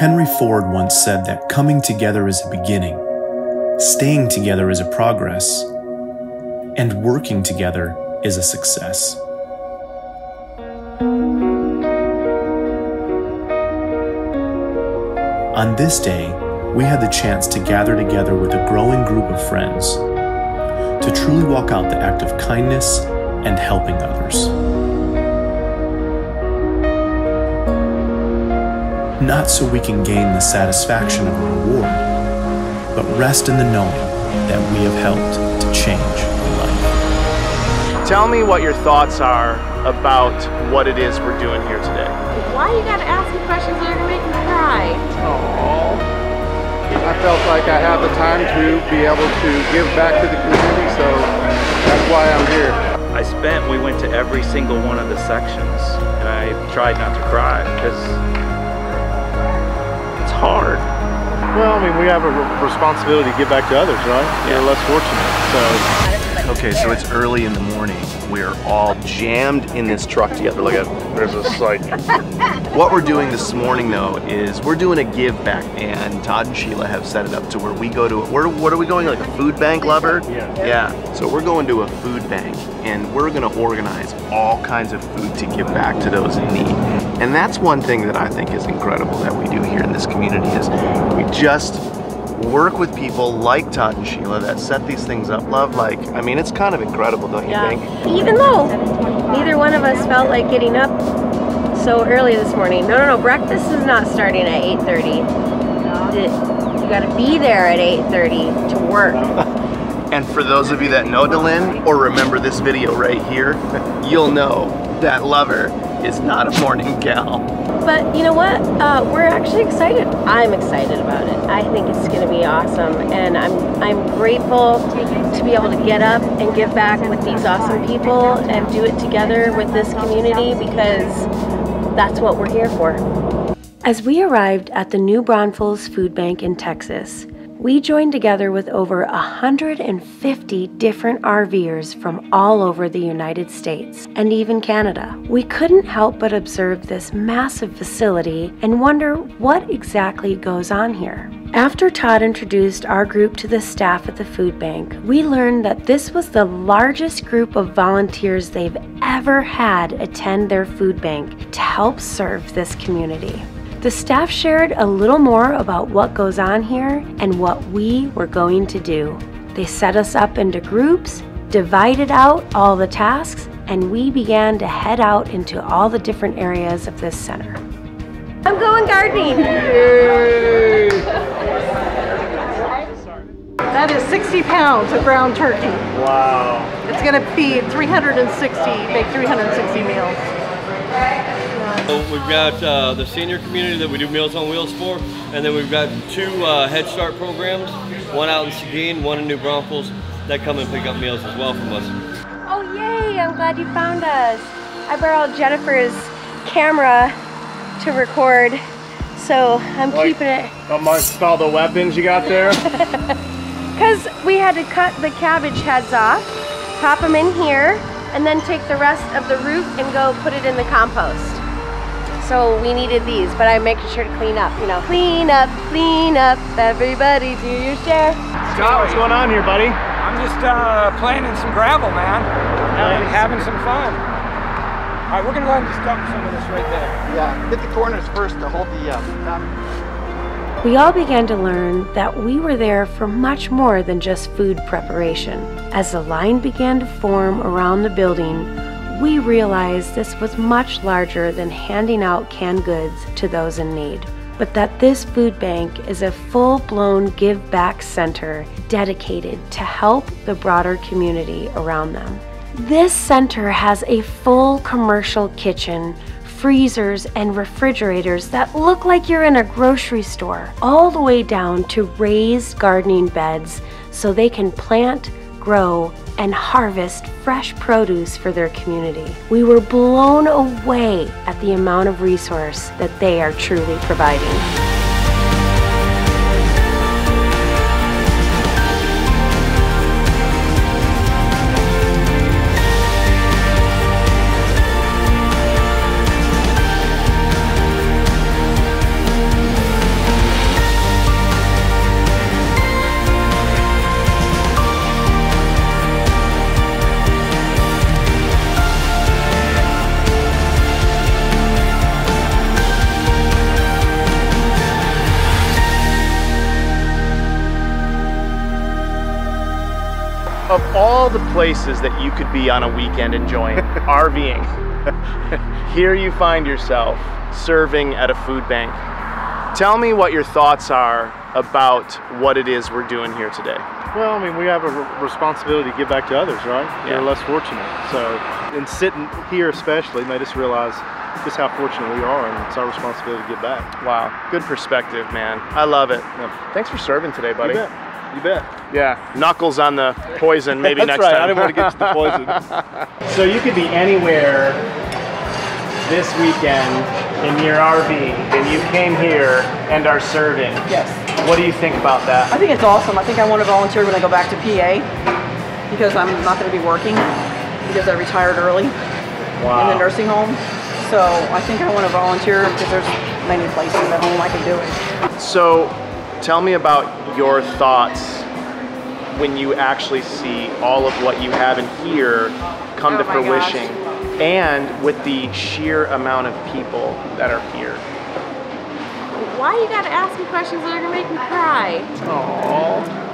Henry Ford once said that coming together is a beginning, staying together is a progress, and working together is a success. On this day, we had the chance to gather together with a growing group of friends to truly walk out the act of kindness and helping others. Not so we can gain the satisfaction of a reward, but rest in the knowing that we have helped to change a life. Tell me what your thoughts are about what it is we're doing here today. Why you gotta ask me questions that are gonna make me cry? Aww. I felt like I had the time to be able to give back to the community, so that's why I'm here. I spent, we went to every single one of the sections, and I tried not to cry because it's hard. Well, I mean, we have a responsibility to give back to others, right? Yeah. They're less fortunate, so. Okay, so it's early in the morning. We're all jammed in this truck together. Look at there's this like. what we're doing this morning though is we're doing a give back, and Todd and Sheila have set it up to where we go to. Where what are we going? Like a food bank, lover? Yeah. Yeah. So we're going to a food bank, and we're gonna organize all kinds of food to give back to those in need. And that's one thing that I think is incredible that we do here in this community is we just work with people like Todd and Sheila that set these things up, love. Like, I mean, it's kind of incredible, don't you yeah. think? Even though neither one of us felt like getting up so early this morning. No, no, no. Breakfast is not starting at 8:30. You got to be there at 8:30 to work. and for those of you that know Dellynn or remember this video right here, you'll know that lover is not a morning gal. But you know what? Uh, we're actually excited. I'm excited about it. I think it's going to be awesome, and I'm I'm grateful to be able to get up and give back with these awesome people and do it together with this community because that's what we're here for. As we arrived at the New Braunfels Food Bank in Texas, we joined together with over 150 different RVers from all over the United States and even Canada. We couldn't help but observe this massive facility and wonder what exactly goes on here. After Todd introduced our group to the staff at the food bank, we learned that this was the largest group of volunteers they've ever had attend their food bank to help serve this community. The staff shared a little more about what goes on here and what we were going to do. They set us up into groups, divided out all the tasks, and we began to head out into all the different areas of this center. I'm going gardening. That is 60 pounds of ground turkey. Wow. It's going to feed 360, make 360 meals. We've got uh, the senior community that we do Meals on Wheels for, and then we've got two uh, Head Start programs, one out in Seguin, one in New Braunfels, that come and pick up meals as well from us. Oh yay, I'm glad you found us. I borrowed Jennifer's camera to record, so I'm like, keeping it. Amongst all the weapons you got there? Because we had to cut the cabbage heads off, pop them in here, and then take the rest of the root and go put it in the compost. So we needed these, but I'm making sure to clean up, you know. Clean up, clean up, everybody do your share. Scott, what's going on here, buddy? I'm just uh, playing in some gravel, man. Nice. having some fun. All right, we're gonna go ahead and just dump some of this right there. Yeah, hit the corners first to hold the uh, we all began to learn that we were there for much more than just food preparation. As the line began to form around the building, we realized this was much larger than handing out canned goods to those in need, but that this food bank is a full blown give back center dedicated to help the broader community around them. This center has a full commercial kitchen, freezers, and refrigerators that look like you're in a grocery store, all the way down to raised gardening beds so they can plant, grow, and harvest fresh produce for their community. We were blown away at the amount of resource that they are truly providing. All the places that you could be on a weekend enjoying RVing, here you find yourself serving at a food bank. Tell me what your thoughts are about what it is we're doing here today. Well, I mean, we have a re- responsibility to give back to others, right? Yeah. They're less fortunate. So, and sitting here especially made us realize just how fortunate we are, and it's our responsibility to give back. Wow, good perspective, man. I love it. Thanks for serving today, buddy. You bet. Yeah, knuckles on the poison maybe next right, time. I didn't want to get you the poison. So you could be anywhere this weekend in your RV and you came here and are serving. Yes. What do you think about that? I think it's awesome. I think I want to volunteer when I go back to PA because I'm not going to be working because I retired early in the nursing home. So I think I want to volunteer because there's many places at home I can do it. So tell me about your thoughts when you actually see all of what you have in here come to Oh gosh. fruition and with the sheer amount of people that are here. Why you gotta ask me questions that are gonna make me cry? Aww.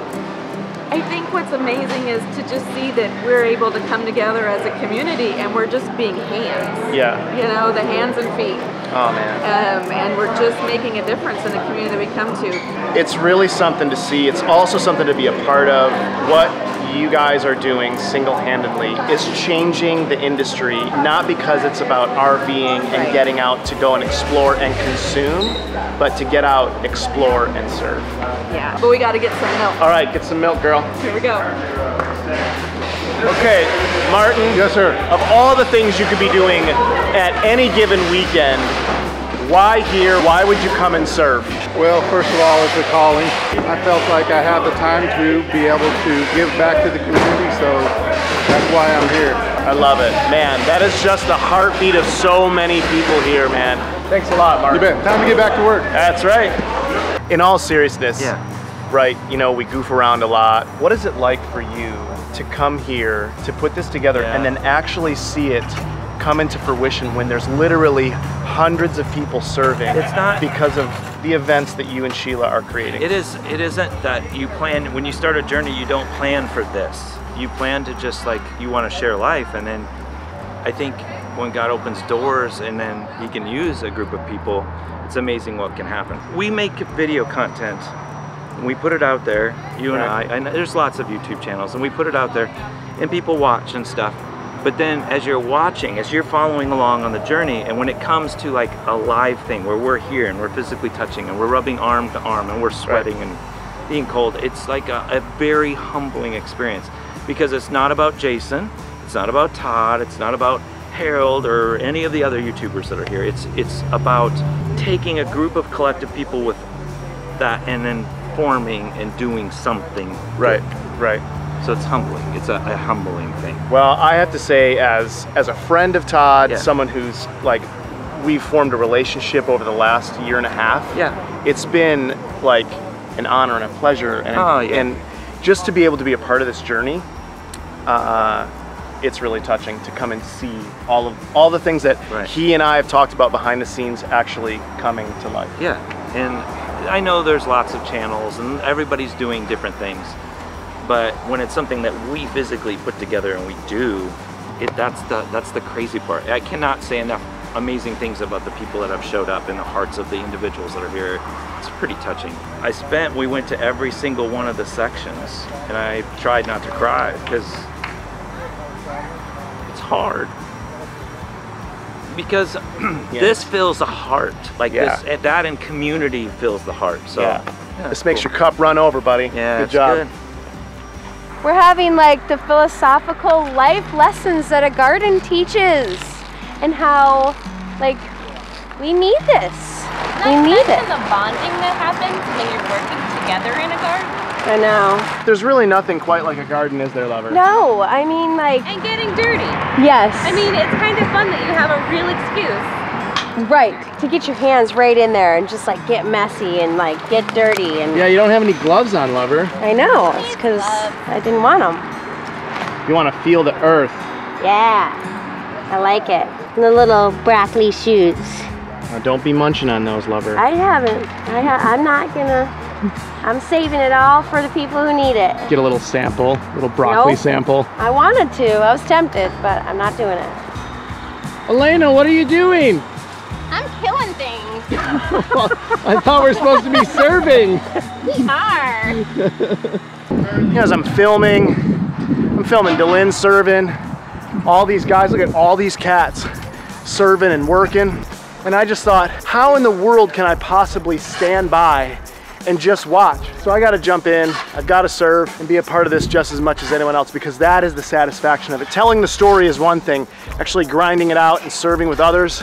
I think what's amazing is to just see that we're able to come together as a community and we're just being hands. Yeah. You know, the hands and feet. Oh man. Um, and we're just making a difference in the community that we come to. it's really something to see. It's also something to be a part of. What you guys are doing single-handedly is changing the industry, not because it's about RVing and getting out to go and explore and consume, but to get out, explore, and serve. Yeah. But we gotta get some milk. All right, get some milk, girl. Here we go. Okay, Martin. Yes, sir. Of all the things you could be doing at any given weekend, why here? Why would you come and serve? Well, first of all, it's a calling. I felt like I have the time to be able to give back to the community, so that's why I'm here. I love it. Man, that is just the heartbeat of so many people here, man. Thanks a lot, Mark. You bet. Time to get back to work. That's right. In all seriousness, yeah. right, you know, we goof around a lot. What is it like for you to come here, to put this together, and then actually see it come into fruition when there's literally hundreds of people serving It's not- because of the events that you and Sheila are creating? It is. It isn't that you plan when you start a journey. You don't plan for this. You plan to just like you want to share life, and then I think when God opens doors, and then He can use a group of people, it's amazing what can happen. We make video content. We put it out there. You and I. And there's lots of YouTube channels, and we put it out there, and people watch and stuff. But then as you're watching, as you're following along on the journey, and when it comes to like a live thing where we're here and we're physically touching and we're rubbing arm to arm and we're sweating and being cold, it's like a, a very humbling experience because it's not about Jason, it's not about Todd, it's not about Harold or any of the other YouTubers that are here. It's it's about taking a group of collective people with that and then forming and doing something. Right, right. So it's humbling. It's a, a humbling thing. Well, I have to say, as as a friend of Todd, Yeah. someone who's like, we've formed a relationship over the last year and a half. Yeah. It's been like an honor and a pleasure, and Oh, yeah. and just to be able to be a part of this journey, uh, it's really touching to come and see all of all the things that he and I have talked about behind the scenes actually coming to life. Yeah, and I know there's lots of channels and everybody's doing different things, but when it's something that we physically put together and we do, it that's the that's the crazy part. I cannot say enough amazing things about the people that have showed up in the hearts of the individuals that are here. It's pretty touching. I spent we went to every single one of the sections and I tried not to cry because it's hard. Because this fills the heart. Like Yeah. this that and community fills the heart. So Yeah. yeah, this makes cool. your cup run over, buddy. Yeah, good job. good. We're having like the philosophical life lessons that a garden teaches and how like we need this. We need it. the bonding that happens when you're working together in a garden. I know. There's really nothing quite like a garden, is there, lover? No, I mean like And getting dirty. Yes. I mean, it's kind of fun that you have a real excuse. Right to get your hands right in there and just like get messy and like get dirty and Yeah, you don't have any gloves on, lover. I know. It's because I didn't want them. You want to feel the earth. Yeah, I like it. The little broccoli shoots. Now, don't be munching on those, lover. I haven't. I ha- I'm not gonna. I'm saving it all for the people who need it. Get a little sample, little broccoli Nope. sample. I wanted to, I was tempted, but I'm not doing it. Elena, what are you doing? I'm killing things. well, I thought we are supposed to be serving. We are. As I'm filming, I'm filming Dellynn serving, all these guys, look at all these cats serving and working. And I just thought, how in the world can I possibly stand by and just watch? So I gotta jump in, I've gotta serve and be a part of this just as much as anyone else because that is the satisfaction of it. Telling the story is one thing, actually grinding it out and serving with others,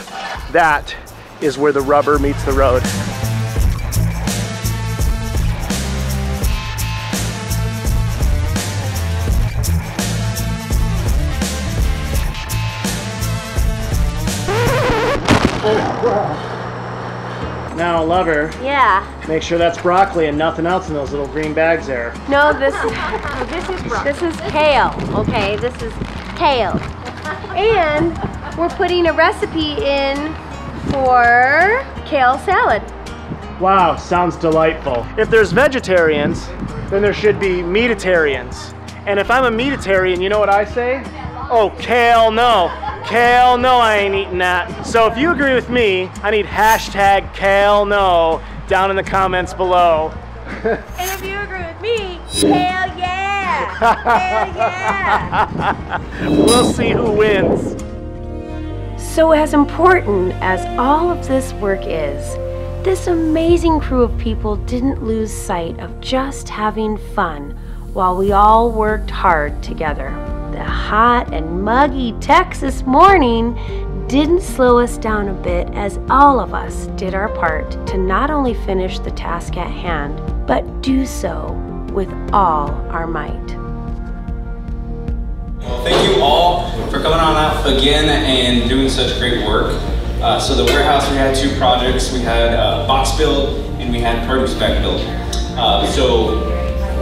that is where the rubber meets the road. Now, lover, Yeah. Make sure that's broccoli and nothing else in those little green bags there. No, this is this is this is kale. Okay, this is kale, and we're putting a recipe in for kale salad. Wow, sounds delightful. If there's vegetarians, then there should be meatitarians. And if I'm a meatitarian, you know what I say? Oh, kale no. Kale no, I ain't eating that. So if you agree with me, I need hashtag kale no down in the comments below. And if you agree with me, hell yeah! Hell yeah! we'll see who wins. So, as important as all of this work is, this amazing crew of people didn't lose sight of just having fun while we all worked hard together. The hot and muggy Texas morning didn't slow us down a bit as all of us did our part to not only finish the task at hand, but do so with all our might. Thank you all for coming on out again and doing such great work. Uh, so the warehouse, we had two projects. We had uh, box build and we had produce bag build. Uh, so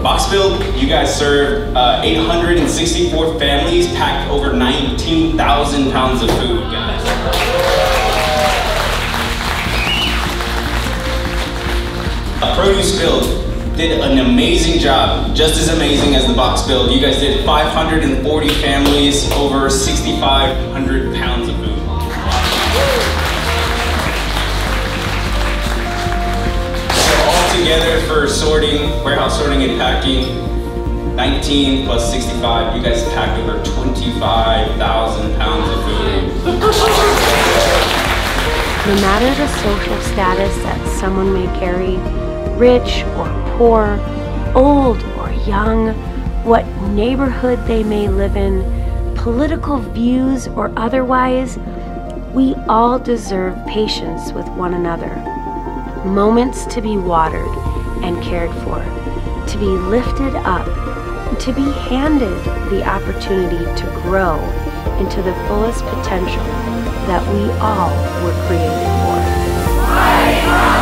box build, you guys served uh, 864 families, packed over 19,000 pounds of food, guys. Uh, produce build did an amazing job, just as amazing as the box build. You guys did 540 families, over 6,500 pounds of food. Together for sorting, warehouse sorting and packing, 19 plus 65, you guys packed over 25,000 pounds of food. No matter the social status that someone may carry, rich or poor, old or young, what neighborhood they may live in, political views or otherwise, we all deserve patience with one another. Moments to be watered and cared for, to be lifted up, to be handed the opportunity to grow into the fullest potential that we all were created for.